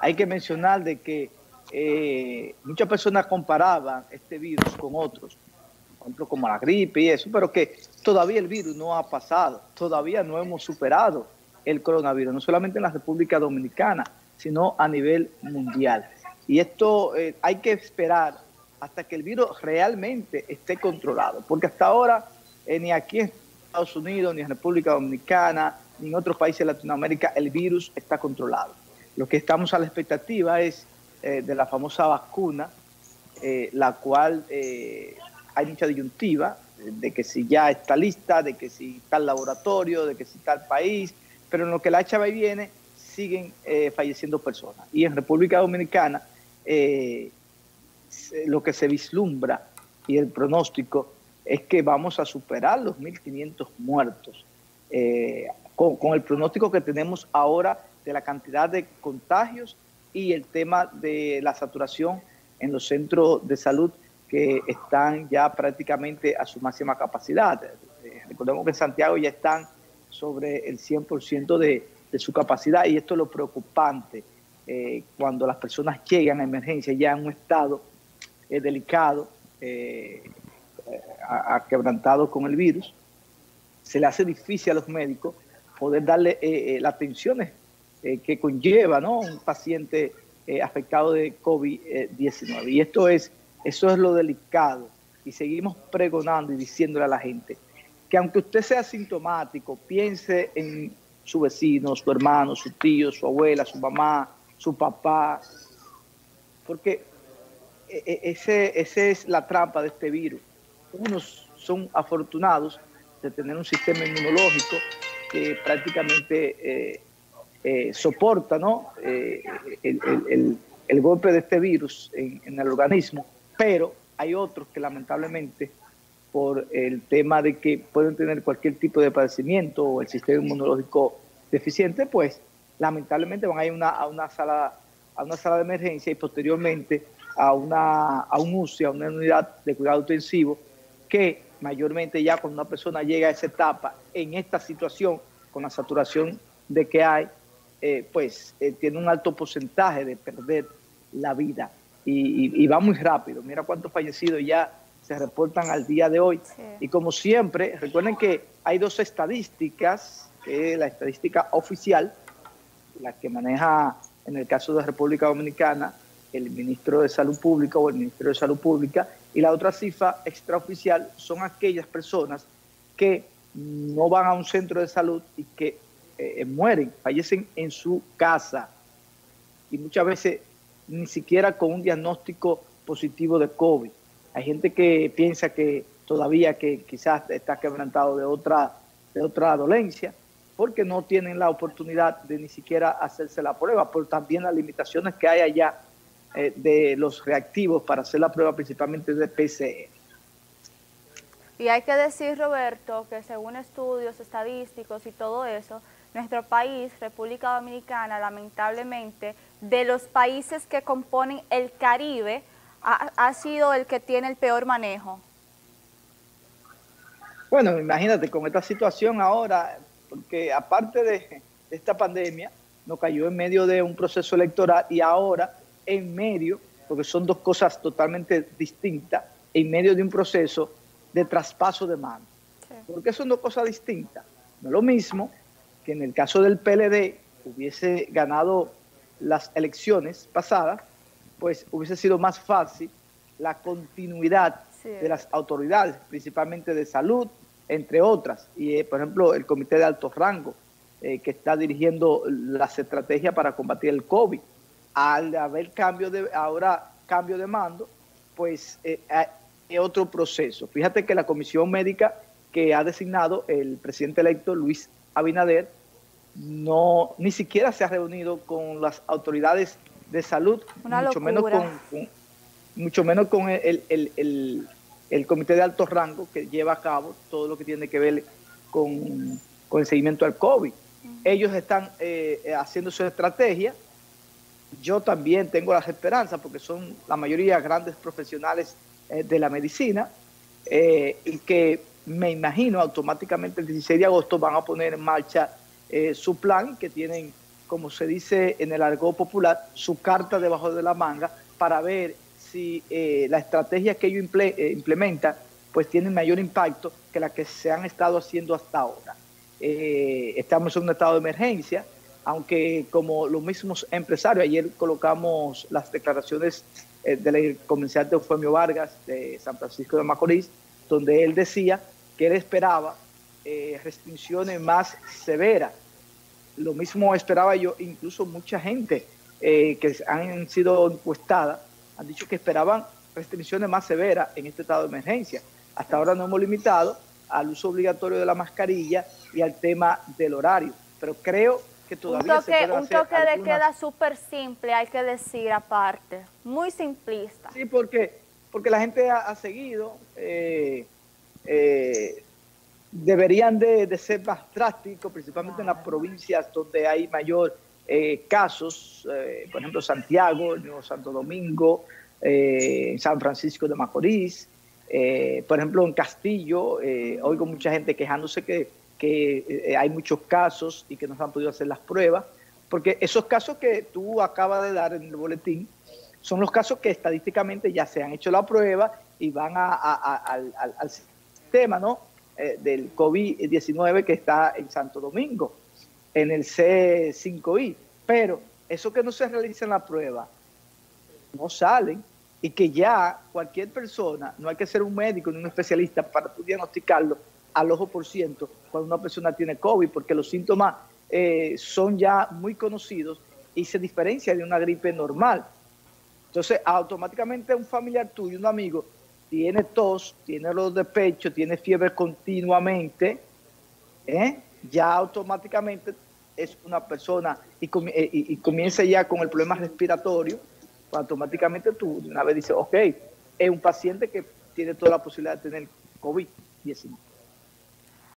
hay que mencionar de que eh, muchas personas comparaban este virus con otros, por ejemplo como la gripe y eso, pero que todavía el virus no ha pasado, todavía no hemos superado el coronavirus, no solamente en la República Dominicana, sino a nivel mundial. Y esto eh, hay que esperar hasta que el virus realmente esté controlado, porque hasta ahora eh, ni aquí en Estados Unidos, ni en República Dominicana, ni en otros países de Latinoamérica el virus está controlado. Lo que estamos a la expectativa es eh, de la famosa vacuna, la cual hay mucha disyuntiva de que si ya está lista, de que si está el laboratorio, de que si está el país, pero en lo que la HIV viene siguen falleciendo personas. Y en República Dominicana eh, lo que se vislumbra y el pronóstico es que vamos a superar los 1.500 muertos. Eh, con, el pronóstico que tenemos ahora de la cantidad de contagios y el tema de la saturación en los centros de salud que están ya prácticamente a su máxima capacidad. Eh, recordemos que en Santiago ya están sobre el 100% de, de su capacidad y esto es lo preocupante eh, cuando las personas llegan a emergencia ya en un estado eh, delicado, eh, a, quebrantado con el virus, se le hace difícil a los médicos poder darle las atenciones que conlleva ¿no? un paciente afectado de COVID-19. Y esto es, eso es lo delicado. Y seguimos pregonando y diciéndole a la gente que aunque usted sea sintomático, piense en su vecino, su hermano, su tío, su abuela, su mamá, su papá, porque e, e, ese, esa es la trampa de este virus. Unos son afortunados de tener un sistema inmunológico que prácticamente eh, eh, soporta. Eh, el, golpe de este virus en, en, el organismo, pero hay otros que lamentablemente por el tema de que pueden tener cualquier tipo de padecimiento o el sistema inmunológico deficiente, pues lamentablemente van a ir a una sala a una sala de emergencia y posteriormente a una a un UCI, a una unidad de cuidado intensivo, que mayormente ya cuando una persona llega a esa etapa, en esta situación, con la saturación de que hay, eh, pues eh, tiene un alto porcentaje de perder la vida y, va muy rápido. Mira cuántos fallecidos ya se reportan al día de hoy. Y como siempre, recuerden que hay dos estadísticas, que es la estadística oficial la que maneja, en el caso de República Dominicana, el ministro de Salud Pública o el Ministerio de Salud Pública, y la otra cifra extraoficial son aquellas personas que no van a un centro de salud y que eh, mueren, fallecen en su casa y muchas veces ni siquiera con un diagnóstico positivo de COVID. Hay gente que piensa que todavía que quizás está quebrantado de otra, de otra dolencia porque no tienen la oportunidad de ni siquiera hacerse la prueba, por también las limitaciones que hay allá eh, de los reactivos para hacer la prueba principalmente de PCR. Y hay que decir, Roberto, que según estudios estadísticos y todo eso, nuestro país, República Dominicana, lamentablemente, de los países que componen el Caribe, ha, ha sido el que tiene el peor manejo. Bueno, imagínate, con esta situación ahora, porque aparte de, esta pandemia, nos cayó en medio de un proceso electoral y ahora en medio, porque son dos cosas totalmente distintas, en medio de un proceso de traspaso de mano. Porque son dos cosas distintas. No es lo mismo que en el caso del PLD hubiese ganado las elecciones pasadas, pues hubiese sido más fácil la continuidad de las autoridades, principalmente de salud, entre otras. Y, eh, por ejemplo, el Comité de Alto Rango, eh, que está dirigiendo las estrategias para combatir el COVID. Al haber cambio de, ahora cambio de mando, pues eh, hay otro proceso. Fíjate que la comisión médica que ha designado el presidente electo Luis Abinader no ni siquiera se ha reunido con las autoridades de salud, mucho menos con, mucho menos con el, el el comité de alto rango que lleva a cabo todo lo que tiene que ver con, el seguimiento al COVID. Ellos están eh, haciendo su estrategia. Yo también tengo las esperanzas porque son la mayoría grandes profesionales eh, de la medicina eh, y que me imagino automáticamente el 16 de agosto van a poner en marcha su plan que tienen como se dice en el argot popular, su carta debajo de la manga para ver si eh, la estrategia que ellos eh, implementan pues tiene mayor impacto que la que se han estado haciendo hasta ahora. Eh, estamos en un estado de emergencia, aunque como los mismos empresarios, ayer colocamos las declaraciones del comerciante Eufemio Vargas de San Francisco de Macorís, donde él decía que él esperaba restricciones más severas. Lo mismo esperaba yo, incluso mucha gente que han sido encuestadas han dicho que esperaban restricciones más severas en este estado de emergencia. Hasta ahora no hemos limitado al uso obligatorio de la mascarilla y al tema del horario, pero creo que todavía un toque, Un toque de queda súper simple, hay que decir aparte, muy simplista. Sí, porque, porque la gente ha, seguido, eh, eh, deberían de, ser más drásticos, principalmente en las provincias donde hay mayor eh, casos, eh, por ejemplo, Santiago, Nuevo Santo Domingo, eh, San Francisco de Macorís, por ejemplo, en Castillo, oigo mucha gente quejándose que, que hay muchos casos y que no se han podido hacer las pruebas, porque esos casos que tú acabas de dar en el boletín son los casos que estadísticamente ya se han hecho la prueba y van al, al, sistema ¿no? Del COVID-19 que está en Santo Domingo en el C5I, pero eso que no se realiza en la prueba no salen y que ya cualquier persona, no hay que ser un médico ni un especialista para diagnosticarlo al ojo por ciento cuando una persona tiene COVID, porque los síntomas eh, son ya muy conocidos y se diferencia de una gripe normal. Entonces, automáticamente un familiar tuyo, un amigo, tiene tos, tiene dolor de pecho, tiene fiebre continuamente, ¿eh? ya automáticamente es una persona y, eh, comienza ya con el problema respiratorio, automáticamente tú una vez dices, ok, es un paciente que tiene toda la posibilidad de tener COVID-19.